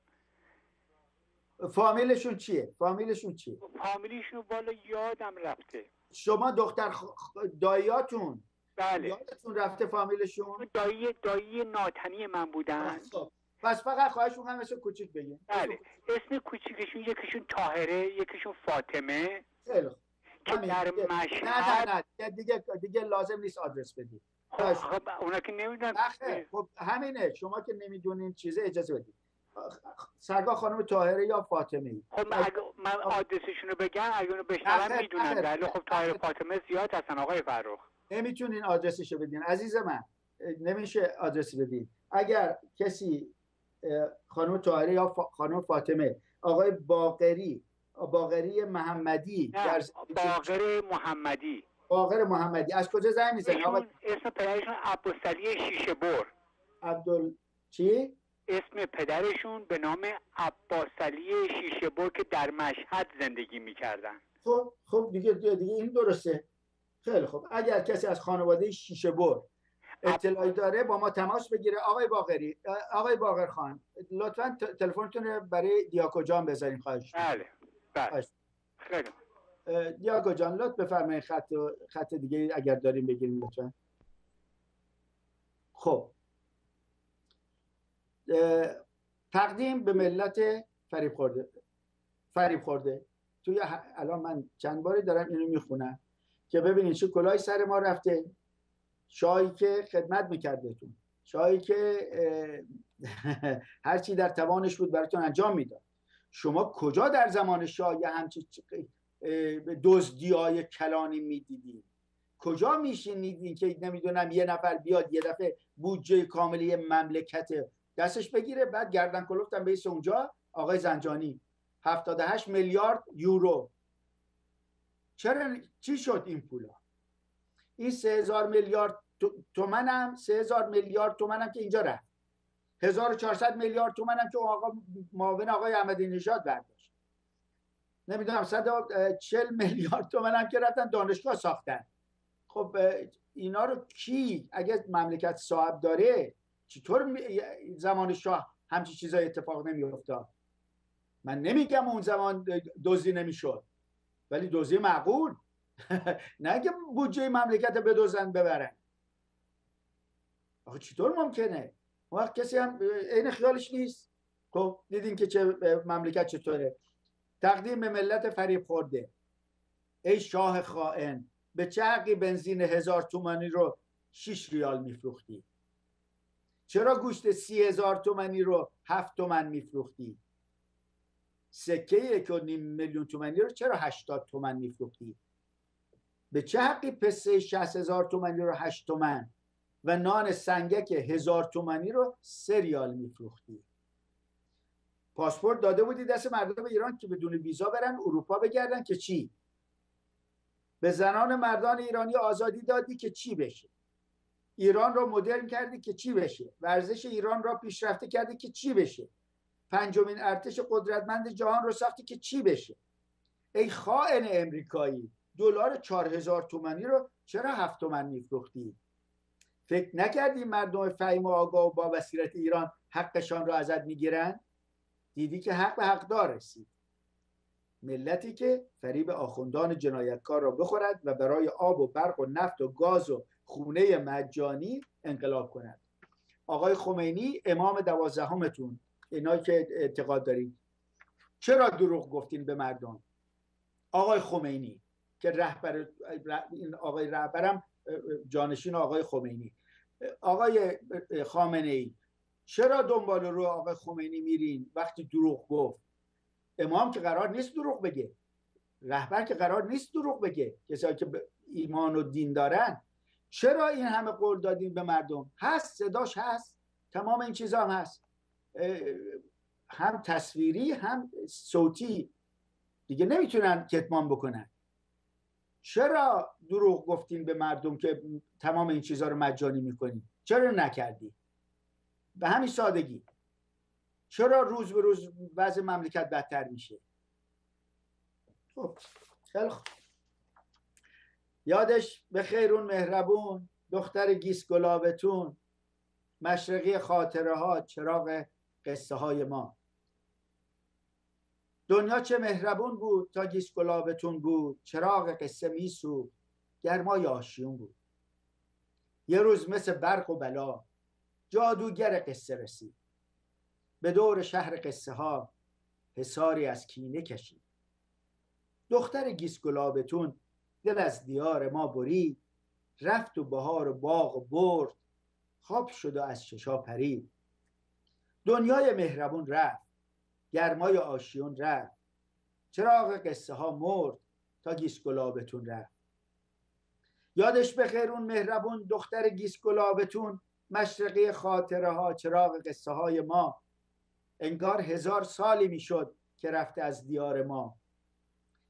فامیلشون چیه؟ فامیلشون چیه؟ فامیلیشون رو بالا یادم رفته. شما دختر خ- داییاتون؟ بله. یادتون رفته فامیلشون؟ دایی دایی ناتنی من بودن. خب. پس فقط خواهش می‌کنم اسم کوچیک بگین. بله. اسم کوچیکشون یکیشون تاهره یکیشون فاطمه. خیلی. که. در مشهد نه نه نه. دیگه دیگه لازم نیست آدرس بدید خواهش خب اونا که نمی‌دونم آخه، خب همینه. شما که نمی‌دونین چیزه اجازه بدید سرگاه خانم طاهره یا فاطمه ای؟ خب من, اگه من آدرسشون رو بگم اگه اونو بشنون آخه، می‌دونن. ولی خب تایر فاطمه زیاد هستن آقای فرخ. نمی‌تونین آدرسشو بدین. عزیز من نمیشه آدرس بدین. اگر کسی خانم طاهره یا فا- خانم فاطمه آقای باقری باقری محمدی در باقر محمدی. باقر محمدی. از کجا زنگ می‌زنی؟ آقا اسم پدرشون عباسعلی شیشه بر. عبدال چی؟ اسم پدرشون به نام عباسعلی شیشه بر که در مشهد زندگی می‌کردن. خب خب دیگه دیگه این درسته. خیلی خب اگر کسی از خانواده شیشه بر اطلاعی داره با ما تماس بگیره. آقای باقری آقای باقر خان لطفا تلفنتون رو برای دیاکو جان بذارین خواهش بله بله. خیلی دیاکو جان لطف بفرمایید خط خط دیگه اگر داریم بگیریم لطفا. خب. تقدیم به ملت فریب خورده. فریب خورده. توی الان من چند باری دارم اینو می‌خونم که ببینید چه کلاهی سر ما رفته. شاهی که خدمت می‌کرد بهتون شاهی که اه، (laughs) هر چی در توانش بود براتون انجام می‌داد. شما کجا در زمان شاه یه همچی دزدی های کلانی می‌دیدید؟ کجا میشینیدین که نمی‌دونم یه نفر بیاد یه دفعه بودجه کامل یه مملکت دستش بگیره بعد گردن کلفتن بیس اونجا. آقای زنجانی 78 میلیارد یورو. چرا چی شد این پولا؟ این 3000 میلیارد تو- تومنم 3000 میلیارد تومنم که اینجا رفت. 1400 میلیارد تومنم که آقا معاون آقای احمدی نژاد برداشت. نمی‌دونم 140 میلیارد تومنم که رفتن دانشگاه ساختن. خب اینا رو کی اگه مملکت صاحب داره چطور زمان شاه همچی چیزای اتفاق نمیافتاد؟ من نمیگم اون زمان دزدی نمی‌شد ولی دزدی معقول. (laughs) نه که بودجه مملکت بدزدن ببرن. آخه چطور ممکنه؟ اون وقت کسی هم عین خیالش نیست. خب دیدین که چه مملکت چطوره. تقدیم به ملت فریب خورده. ای شاه خائن به چه بنزین هزار تومانی رو 6 ریال میفروختی. چرا گوشت سی هزار تومنی رو هفت تومن میفروختی؟ سکه یک و نیم میلیون تومنی رو چرا هشتاد تومن میفروختی؟ به چه حقی پسه شست هزار تومنی رو هشت تومن و نان سنگک هزار تومنی رو سه ریال میفروختی؟ پاسپورت داده بودی دست مردم ایران که بدون ویزا برن اروپا بگردن که چی؟ به زنان مردان ایرانی آزادی دادی که چی بشه؟ ایران رو مدرن کردی که چی بشه؟ ورزش ایران را پیشرفته کردی که چی بشه؟ پنجمین ارتش قدرتمند جهان رو ساختی که چی بشه؟ ای خائن امریکایی دلار چهار هزار تومنی رو چرا هفت تومن میفروختی؟ فکر نکردی مردم فهیم و آگاه و با بصیرت ایران حقشان را ازت می‌گیرن؟ دیدی که حق به حقدار رسید. ملتی که فریب آخوندان جنایتکار را بخورد و برای آب و برق و نفت و گاز و خونه مجانی انقلاب کند آقای خمینی امام دوازدهمتون اینا که اعتقاد دارید. چرا دروغ گفتین به مردم؟ آقای خمینی که رهبر این آقای رهبرم جانشین آقای خمینی. آقای خامنه ای چرا دنبال رو آقای خمینی میرین وقتی دروغ گفت؟ امام که قرار نیست دروغ بگه. رهبر که قرار نیست دروغ بگه. کسایی که ایمان و دین دارن چرا این همه قول دادین به مردم؟ هست صداش هست. تمام این چیزا هم هست. هم تصویری هم صوتی. دیگه نمی‌تونن کتمان بکنن. چرا دروغ گفتین به مردم که تمام این چیزها رو مجانی می‌کنین چرا نکردی؟ به همین سادگی. چرا روز به روز وضع مملکت بدتر میشه؟ خب خیلی یادش به خیرون مهربون دختر گیس گلابتون مشرقی خاطره ها چراغ قصه های ما. دنیا چه مهربون بود تا گیس گلابتون بود چراغ قصه میسو گرمای آشیون بود. یه روز مثل برق و بلا جادوگر قصه رسید. به دور شهر قصه ها حساری از کینه کشید. دختر گیس گلابتون دل از دیار ما برید. رفت و بهار و باغ و برد. خواب شد و از ششا پرید. دنیای مهربون رفت. گرمای آشیون رفت. چراغ قصه ها مرد تا گیس گلابتون رفت. یادش بخیر اون مهربون دختر گیس گلابتون مشرقی خاطره ها چراغ قصه های ما. انگار هزار سالی می‌شد که رفته از دیار ما.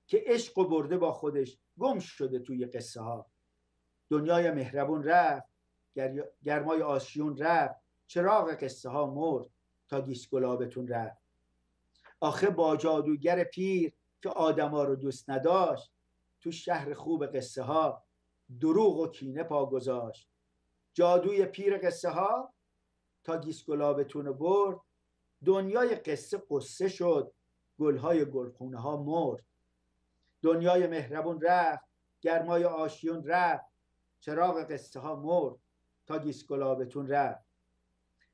که عشق و برده با خودش گم شده توی قصه ها. دنیای مهربون رفت گرمای آشیون رفت چراغ قصه ها مرد تا گیس گلابتون رفت. آخه با جادوگر پیر که آدما رو دوست نداشت تو شهر خوب قصه ها دروغ و کینه پا گذاشت. جادوی پیر قصه ها تا گیس گلابتون برد دنیای قصه قصه شد گلهای گلخونه ها مرد. دنیای مهربون رفت گرمای آشیون رفت چراغ قصه ها مرد تا گیس گلابتون رفت.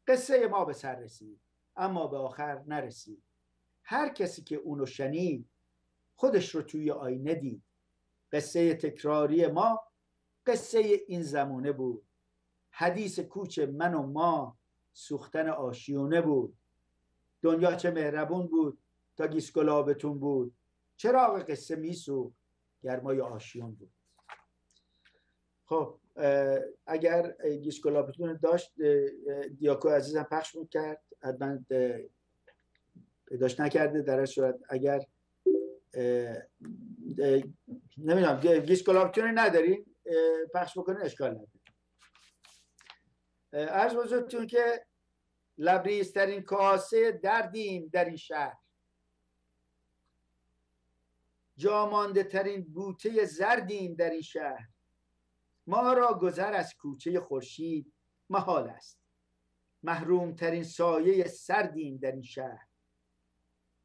قصه ما به سر رسید اما به آخر نرسید. هر کسی که اونو شنید خودش رو توی آینه دید. قصه تکراری ما قصه این زمونه بود. حدیث کوچ من و ما سوختن آشیونه بود. دنیا چه مهربون بود تا گیس گلابتون بود. چراغ قصه میسوخت گرمای آشیون بود؟ خب اگر گیس گلابتون داشت دیاکو عزیزم پخش می‌کرد حتما داشت نکرده در صورت. اگر نمی‌دونم گیس گلابتون ندارین پخش بکنین اشکال نداره. عرض بزرگتون که لبریزترین کاسه دردیم در این شهر. جامانده ترین بوته زردیم در این شهر. ما را گذر از کوچه خورشید محال است. محروم ترین سایه سردیم در این شهر.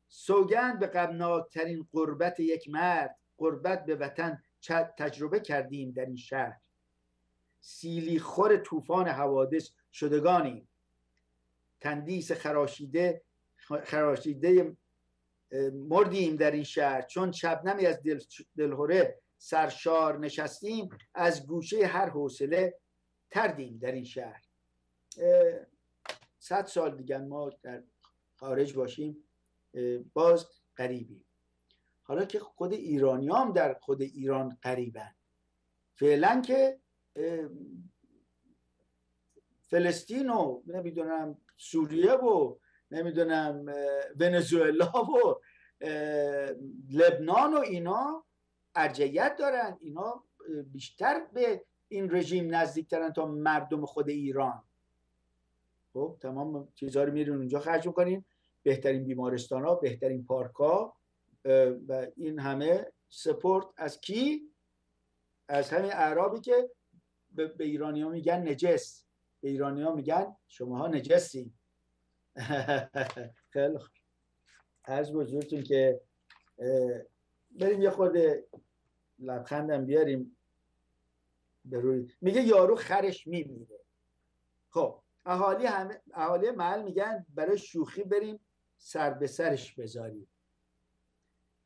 سوگند به غمناکترین قربت یک مرد قربت به وطن تجربه کردیم در این شهر. سیلی خور طوفان حوادث شدگانیم. تندیس خراشیده خراشیده مردیم در این شهر. چون شبنمی از دل دلهوره سرشار نشستیم از گوشه هر حوصله تردیم در این شهر. صد سال دیگر ما در خارج باشیم باز قریبیم حالا که خود ایرانی هم در خود ایران قریبن فعلا که فلسطین و نمی‌دونم سوریه و نمی‌دونم ونزوئلا و لبنان و اینا ارجیت دارن. اینا بیشتر به این رژیم نزدیکترن تا مردم خود ایران. خب تمام چیزها رو میرین اونجا خرج می‌کنین. بهترین بیمارستان ها بهترین پارک ها و این همه سپورت از کی؟ از همین اعرابی که به, ایرانی ها میگن نجس. به ایرانی ها میگن شماها نجسی. (laughs) خیلی خوب. عرض بزرگتون که بریم یه خورده لبخندم بیاریم به میگه یارو خرش میمیره. خب اهالی همه اهالی محل میگن برای شوخی بریم سر به سرش بذاریم.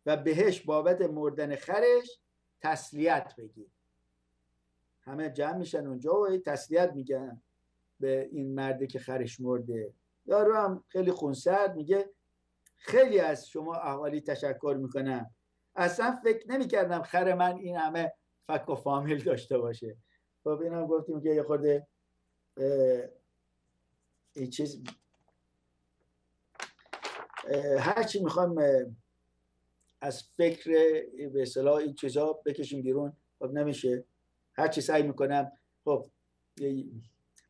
و بهش بابت مردن خرش تسلیت بگیم. همه جمع میشن اونجا و تسلیت میگن به این مرده که خرش مرده. یارو هم خیلی خونسرد میگه خیلی از شما اهالی تشکر می‌کنم. اصلا فکر نمی‌کردم خر من این همه فک و فامیل داشته باشه. خب هم گفتیم که یه خورده این چیز هرچی می‌خوام از فکر به اصطلاح این چیزا بکشیم بیرون. خب نمیشه. هرچی سعی می‌کنم. خب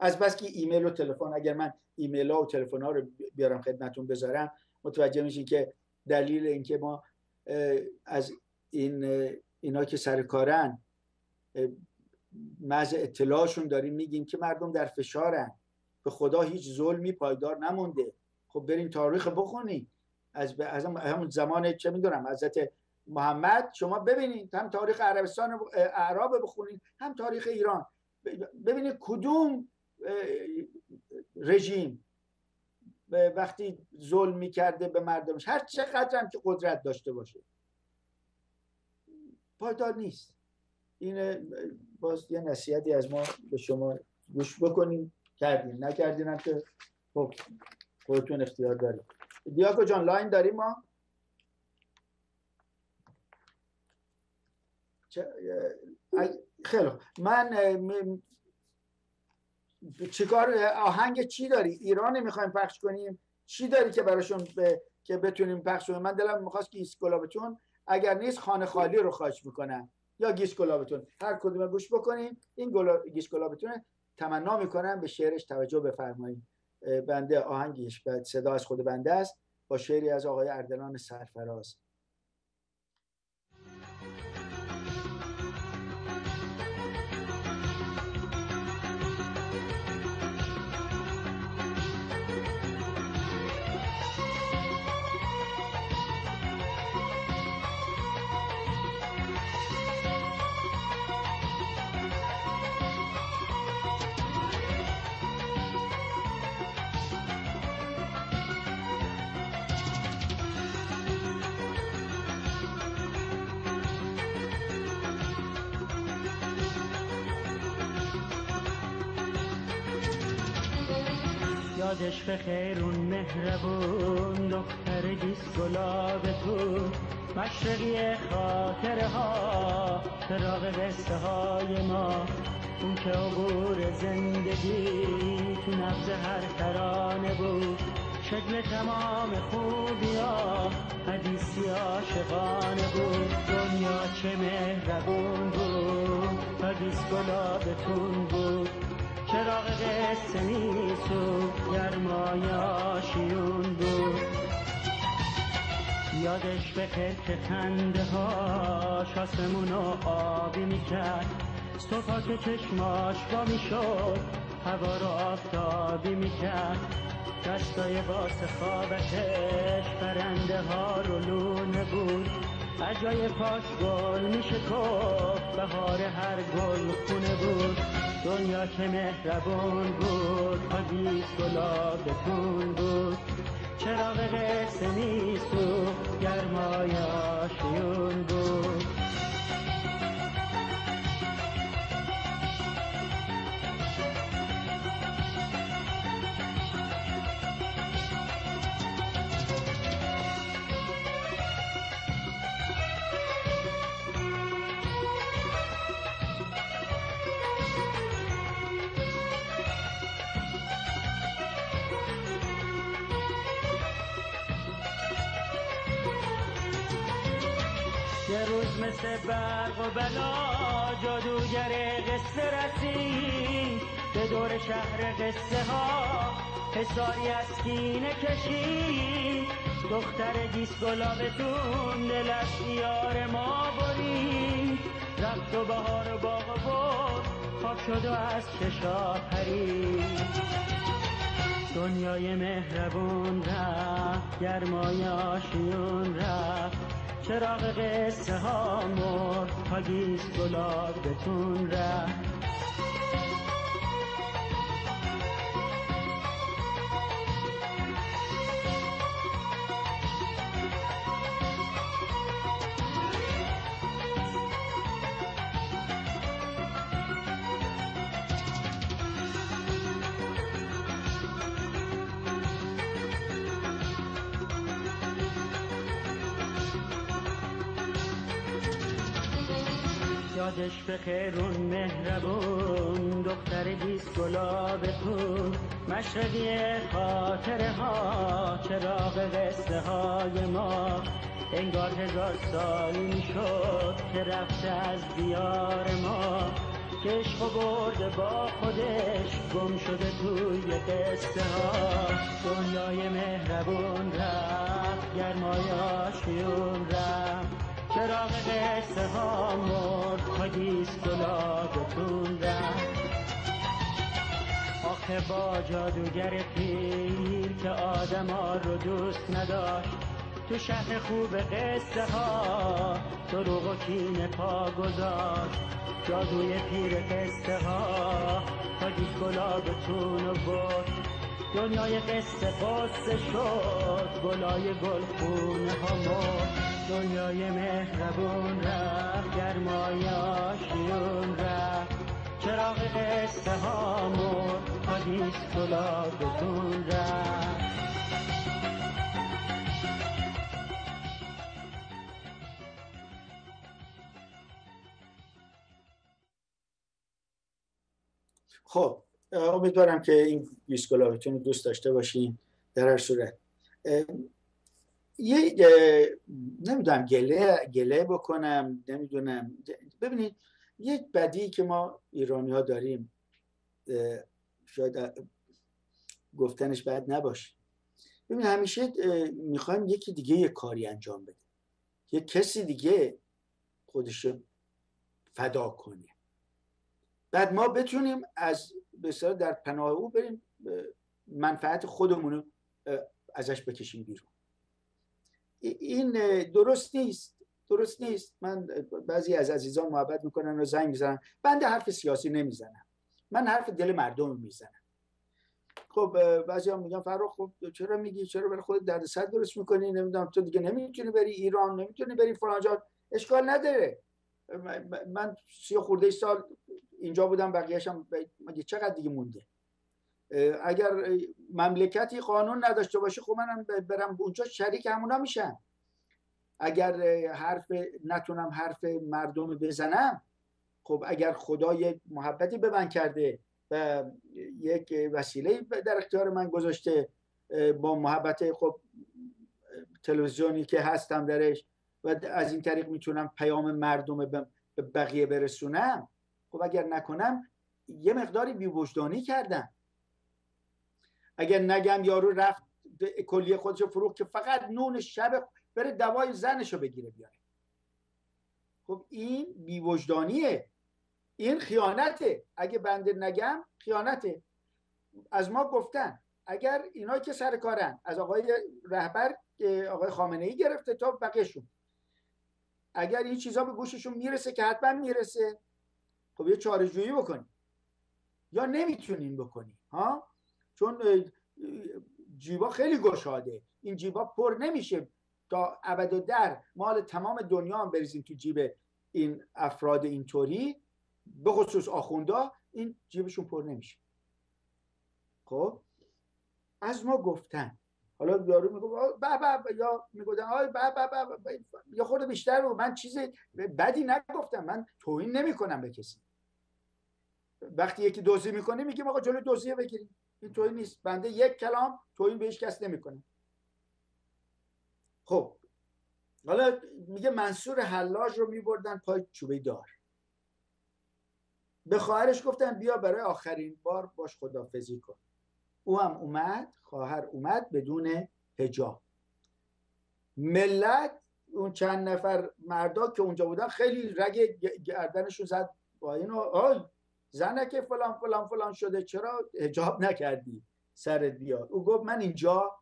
از بس که ایمیل و تلفن اگر من ایمیل ها و تلفن ها رو بیارم خدمتون بذارم متوجه میشین که دلیل اینکه ما از این اینا که سر کارن مز اطلاعشون داریم میگیم که مردم در فشارن. به خدا هیچ ظلمی پایدار نمونده. خب بریم تاریخ بخونید از, از همون زمان چه می‌دونم حضرت محمد شما ببینید هم تاریخ عربستان اعراب بخونید هم تاریخ ایران. ببینید کدوم رژیم. وقتی ظلم می‌کرده به مردمش هر چقدر هم که قدرت داشته باشه. پایدار نیست. این باز یه نصیحتی از ما به شما گوش بکنیم. کردیم نکردین هم که خب خودتون اختیار داریم دیاکو جان line داریم ما؟ خیلی من چیکار آهنگ چی داری؟ ایرانی می‌خوایم پخش کنیم. چی داری که براشون به... که بتونیم پخش کنیم؟ من دلم می‌خواست که گیس گلابتون اگر نیست خانه خالی رو خواهش می‌کنم. یا گیسکولابتون هر کدوم گوش بکنیم این گلا... گیسکولابتون تمنا می‌کنم. به شعرش توجه بفرمایید. بنده آهنگش صدا از خود بنده است. با شعری از آقای اردلان سرفراز. یادش به خیرون مهربون دختر گیس گلاب تو. مشرقی خاطره ها فراغ قصه های ما. اون که عبور زندگی تو نبز هر ترانه بود. شکل تمام خوبی ها حدیثی عاشقانه بود. دنیا چه مهربون بود حدیث گلابتون بود. چراغ قصه نیست و گرمای آشیون بود. یادش به خلق خنده ها آسمون آبی می‌کرد. صبح که چشماش با می‌شد هوا رو آفتابی می‌کرد. دستای باس خوابتش پرنده ها رو لونه بود. از جای پاش گل میشه کف بهار هر گل خونه بود. دنیا که مهربون بود پاگیز گلاب بتون بود. چراغ قصه میسوخت گرمای آشیون بود. مثل برق و بلا جادوگر قصه رسید. به دور شهر قصه ها حساری از کینه کشید. دختر گیس گلابتون دل از یار ما برید. رفت و بهار و باغ و برد خواب شد و از چشا پرید. دنیای مهربون رفت گرمای آشیون رفت. چراغ قصه ها مرد پاگیز گلاب بتون رفت. یادش به خیرون مهربون. دختر دیس گلاب تو مشرقی خاطره ها چراغ قصه های ما. انگار هزار سال شد که رفته از دیار ما. عشق و برده با خودش گم شده توی قصه ها. دنیای مهربون رفت گرمای آشیون رفت. چراغ قصه ها مرد تا گیس گلابتون رفت آخه با جادوگر پیر که آدم ها رو دوست نداشت تو شهر خوب قصه ها دروغ و کین پا گذاشت جادوی پیر قصه ها تا گیس گلابتون رو برد. دنیای قصه قصه شد. گلای گل خونه ها مرد دنیای مهربون رفت. گرمای آشیون رفت. چراغ قصه ها مرد پادیس گلابتون رفت. خب امیدوارم که این گیسگلابتون رو دوست داشته باشین در هر صورت. یه نمی‌دونم گله گله بکنم نمی‌دونم. ببینید یک بدی که ما ایرانی ها داریم شاید گفتنش بد نباشه. ببین همیشه می‌خوایم یکی دیگه یه کاری انجام بده یه کسی دیگه خودش فدا کنه. بعد ما بتونیم از بسیار در پناه او بریم منفعت خودمون رو ازش بکشیم بیرون. این درست نیست درست نیست. من بعضی از عزیزان محبت می‌کنن و زنگ می‌زنن. بنده حرف سیاسی نمی‌زنم. من حرف دل مردم می‌زنم. خب بعضی هم میگن فرخ خب چرا میگی؟ چرا برای خود درد سر درست می‌کنی؟ نمی‌دونم تو دیگه نمی‌تونی بری ایران نمی‌تونی بری فلان اشکال نداره. من سی خورده سال اینجا بودم بقیهشم مگه چقدر دیگه مونده؟ اگر مملکتی قانون نداشته باشه خب منم برم اونجا شریک همونا میشم اگر حرف نتونم حرف مردم بزنم خب اگر خدا یک محبتی به من کرده و یک وسیله در اختیار من گذاشته با محبت خب تلویزیونی که هستم درش و از این طریق می‌تونم پیام مردم به بقیه برسونم خب اگر نکنم یه مقداری بیوجدانی کردم. اگر نگم یارو رفت کلیه خودشو فروخت که فقط نون شب بره دوای زنشو بگیره بیاره. خب این بیوجدانیه. این خیانته. اگه بنده نگم خیانته. از ما گفتن اگر اینا که سر کارن از آقای رهبر آقای خامنه ای گرفته تا بقیهشون. اگر این چیزا به گوششون می‌رسه که حتما می‌رسه. خب یه چارجویی بکنیم یا نمی‌تونیم بکنیم ها؟ چون جیبا خیلی گشاده. این جیبا پر نمیشه. تا ابد و در مال تمام دنیا هم بریزیم تو جیب این افراد اینطوری. به خصوص آخوندا این جیبشون پر نمیشه. خب؟ از ما گفتن. حالا یارو میگه با یا می‌گفتن آی با یا خود بیشتر رو. من چیز بدی نگفتم. من توهین نمی‌کنم به کسی. وقتی یکی دوزی می‌کنه میگیم آقا جلو دوزی بگیریم. این توهین نیست. بنده یک کلام توهین به هیچ کس نمی‌کنه. خب. حالا میگه منصور حلاج رو میبردن پای چوبه دار. به خواهرش گفتن بیا برای آخرین بار باش خدافزی کن. او هم اومد خواهر اومد بدون هجاب ملت اون چند نفر مردا که اونجا بودن خیلی رگ گردنشون زد با اینو. آی زنه فلان فلان فلان شده چرا هجاب نکردی سرت بیاد؟ او گفت من اینجا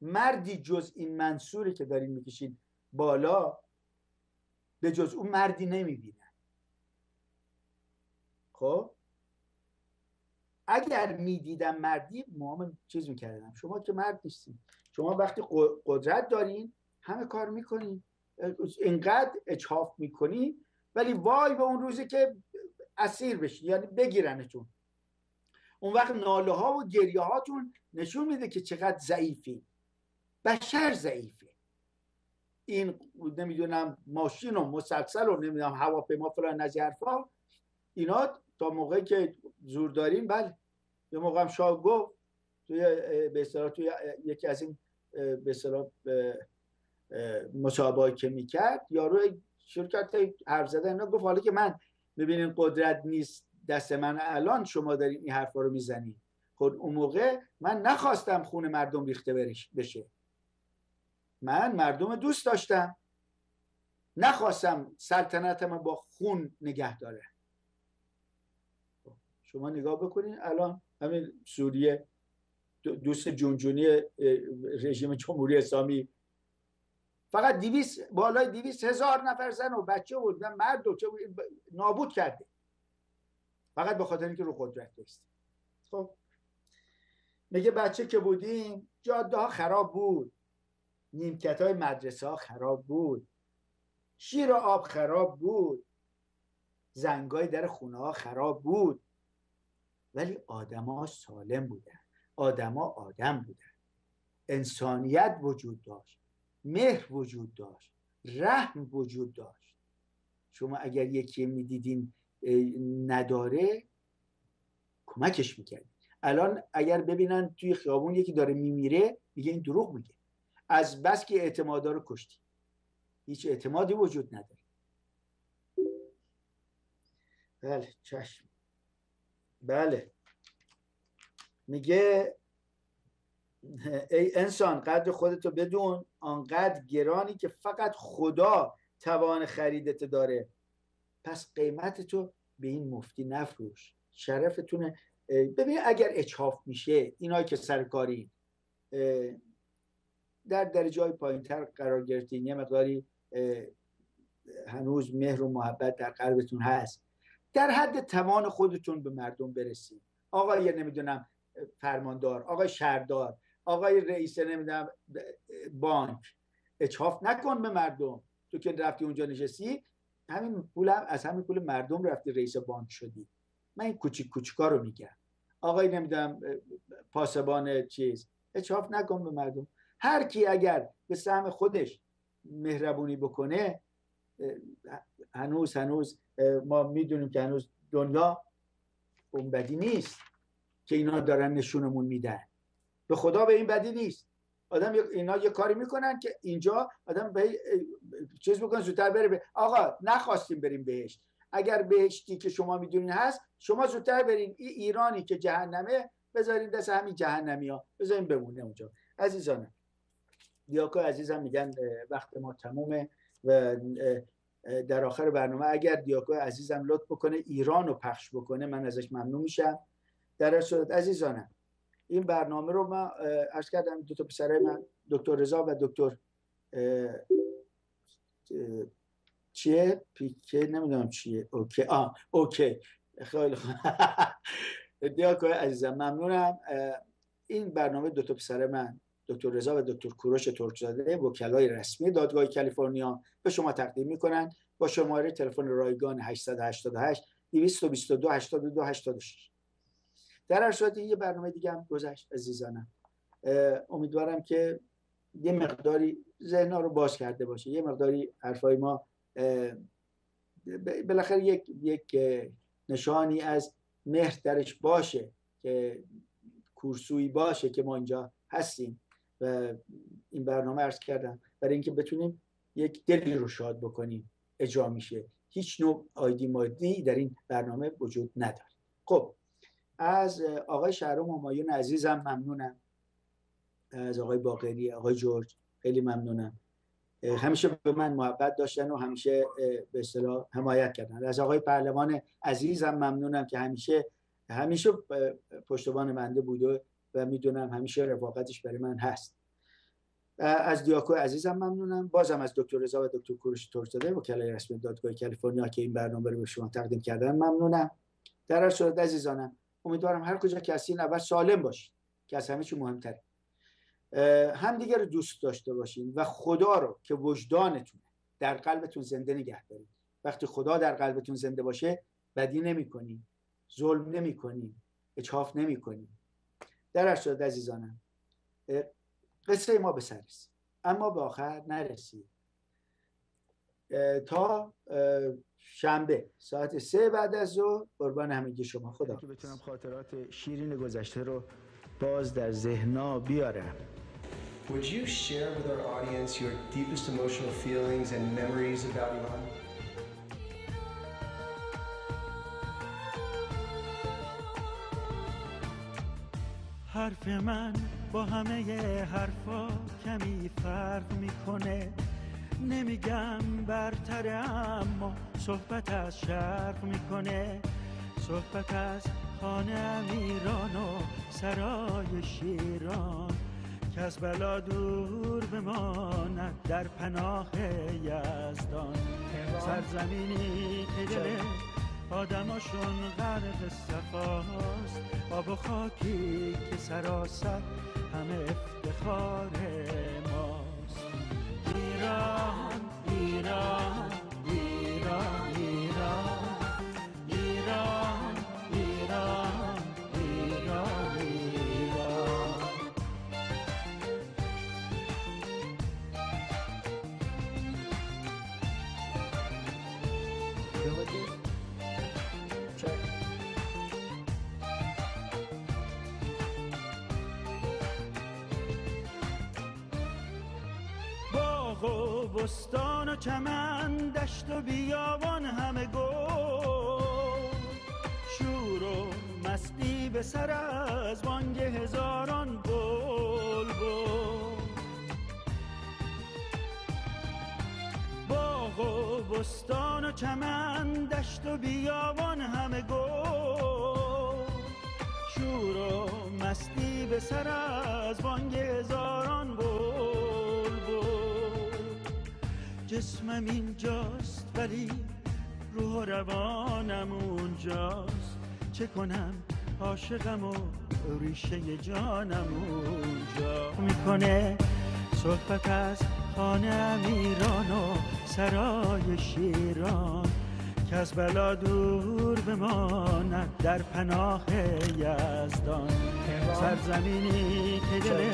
مردی جز این منصوری که دارین می‌کشید بالا به جز اون مردی نمی‌بینم خب؟ اگر می‌دیدم مردی هم چیز می‌کردم. شما که مرد نیستین. شما وقتی قدرت دارین همه کار می‌کنین. اینقدر اچاف می‌کنین ولی وای به اون روزی که اسیر بشی یعنی بگیرنتون. اون وقت ناله ها و گریه هاتون نشون میده که چقدر ضعیفی. بشر ضعیفه. این نمی‌دونم ماشین و مسلسل و نمی‌دونم هواپیما فلان از حرفا اینا تا موقعی که زور داریم بله. یه موقع هم شاه گفت توی به توی یکی از این به اصطلاح مصاحبه‌ای که می‌کرد یارو شرکت حرف زدن اینا گفت حالا که من ببینین قدرت نیست دست من الان شما دارین این حرفا رو می‌زنین خب اون موقع من نخواستم خون مردم ریخته بشه. من مردم دوست داشتم. نخواستم سلطنتم با خون نگه داره. شما نگاه بکنین الان همین سوریه دوست جونجونی رژیم جمهوری اسلامی فقط دیویس بالای دیویس هزار نفر زن و بچه بود و مرد و نابود کرده. فقط به خاطر اینکه رو قدرت است خب. میگه بچه که بودیم جاده ها خراب بود. نیمکت های مدرسه ها خراب بود. شیر آب خراب بود. زنگای در خونه ها خراب بود. ولی آدما سالم بودن. آدما آدم بودن. انسانیت وجود داشت. مهر وجود داشت رحم وجود داشت. شما اگر یکی می‌دیدین نداره کمکش می‌کرد الان اگر ببینن توی خیابون یکی داره میمیره میگه این دروغ میگه. از بس که اعتمادا رو کشتی. هیچ اعتمادی وجود نداره. بله چشم. بله. میگه ای انسان قدر خودتو بدون آنقدر گرانی که فقط خدا توان خریدت داره. پس قیمت تو به این مفتی نفروش. شرفتونه. ببین اگر اچاف میشه اینایی که سرکاری در درجه های پایین تر قرار گرفتین یه مقداری هنوز مهر و محبت در قلبتون هست. در حد توان خودتون به مردم برسید آقای نمی‌دونم فرماندار آقای شهردار آقای رئیس نمی‌دونم بانک. اچاف نکن به مردم. تو که رفتی اونجا نشستی همین پول از همین پول مردم رفتی رئیس بانک شدی. من این کوچیک کوچیکا رو میگم. آقای نمی‌دونم پاسبان چیز. اچاف نکن به مردم. هر کی اگر به سهم خودش مهربونی بکنه هنوز هنوز ما می‌دونیم که هنوز دنیا اون بدی نیست که اینا دارن نشونمون میدن. به خدا به این بدی نیست. آدم اینا یه کاری می‌کنن که اینجا آدم به چیز بکنه زودتر بره به آقا نخواستیم بریم بهشت. اگر بهشتی که شما می‌دونین هست شما زودتر برین. این ایرانی که جهنمه بذارین دست همین جهنمی ها بذارین بمونه اونجا. عزیزانم دیاکو عزیزم میگن وقت ما تمومه و در آخر برنامه اگر دیاکو عزیزم لطف بکنه ایران رو پخش بکنه من ازش ممنون میشم. در صورت عزیزانم این برنامه رو من عرض کردم دو تا پسرای من دکتر رضا و دکتر چیه؟ پیکه نمی‌دونم چیه. okay. آه okay. خیلی خوب. (laughs) دیاکو عزیزم ممنونم. این برنامه دو تا پسر من دکتر رضا و دکتر کوروش ترکزاده وکلای رسمی دادگاه کالیفرنیا به شما تقدیم می‌کنن. با شماره تلفن رایگان 888 222 82 86 در هر صورت یه برنامه دیگه هم گذشت عزیزانم. امیدوارم که یه مقداری ذهنها رو باز کرده باشه. یه مقداری حرفای ما بالاخره یک یک نشانی از مهر درش باشه که کورسویی باشه که ما اینجا هستیم و این برنامه ارز کردم. برای اینکه بتونیم یک دلی رو شاد بکنیم اجرا میشه. هیچ نوع آیدی مادی در این برنامه وجود نداره. خب از آقای شهرام همایون عزیزم ممنونم. از آقای باقری آقای جورج خیلی ممنونم. همیشه به من محبت داشتن و همیشه به اصطلاح حمایت کردن. از آقای پهلوان عزیزم ممنونم که همیشه همیشه پشتبان بنده بوده و می‌دونم همیشه رفاقتش برای من هست. از دیاکو عزیزم ممنونم. بازم از دکتر رضا و دکتر کوروش ترزاده وکلای رسمی دادگاه کالیفرنیا که این برنامه رو به شما تقدیم کردن ممنونم. در هر صورت عزیزانم امیدوارم هر کجا که هستین اول سالم باشید که از همه چی مهمتره. همدیگه رو دوست داشته باشین و خدا رو که وجدانتون در قلبتون زنده نگه دارید وقتی خدا در قلبتون زنده باشه بدی نمی‌کنین ظلم نمی‌کنین اچاف نمی‌کنین. در صورت عزیزانم قصه ما به سر اما به آخر نرسید. تا شنبه ساعت سه بعد از ظهر. قربان همگی شما. خدا که بتونم خاطرات شیرین گذشته رو باز در ذهنا بیارم. Would you share with our audience your deepest emotional feelings and memories about Iran? حرف من با همه حرفا کمی فرق می‌کنه. نمیگم برتره اما صحبت از شرق می‌کنه. صحبت از خانه امیران و سرای شیران. که از بلا دور بماند در پناه یزدان. سرزمینی که دل آدماشون غرق صفاست. آب و خاکی که سراسر همه افتخار ماست. ایران. Krishna باغ و بستان و چمن دشت و بیابان همه گل. شور و مستی به سر از بانگ هزاران بلبل. باغ و بستان و چمن دشت و بیابان همه گل. شور و مستی به سر از بانگ جسمم اینجاست ولی روح و روانم اونجاست. چه کنم؟ عاشقم و ریشه جانم اونجا می‌کنه صحبت از خانه امیران و سرای شیران که از بلا دور بماند در پناه یزدان. سرزمینی که دل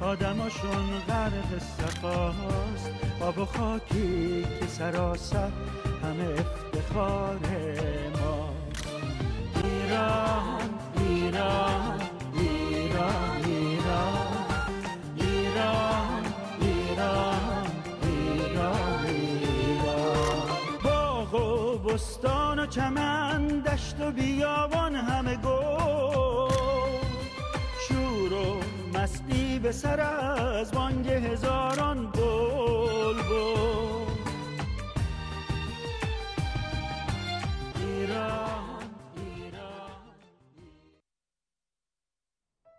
آدماشون غرق صفاست آب و خاکی که سراسر همه افتخار ماست ایران ایران ایران ایران. ایران ایران ایران ایران. باغ و بستان و چمن دشت و بیابان همه گل. به سر از بانگ هزاران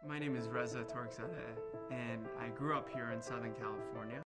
My name is Reza Torxadeh, and I grew up here in Southern California.